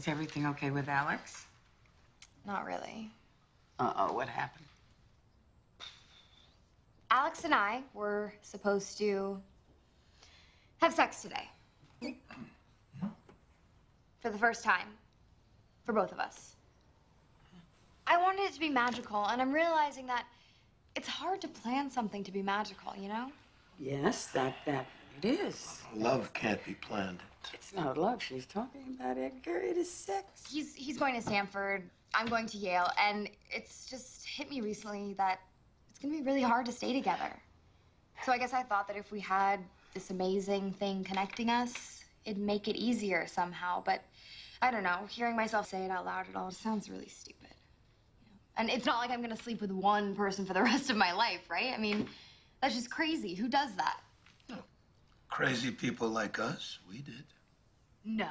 Is everything okay with Alex? Not really. Uh-oh, what happened? Alex and I were supposed to have sex today. For the first time. For both of us. I wanted it to be magical, and I'm realizing that it's hard to plan something to be magical, you know? Yes, that, that, it is. Love can't be planned. It's not love she's talking about, Edgar. It is sex. He's he's going to Stanford. I'm going to Yale, and it's just hit me recently that it's gonna be really hard to stay together. So I guess I thought that if we had this amazing thing connecting us, it'd make it easier somehow. But I don't know. Hearing myself say it out loud, at all sounds really stupid. And it's not like I'm gonna sleep with one person for the rest of my life, right? I mean, that's just crazy. Who does that? Crazy people like us, we did. No.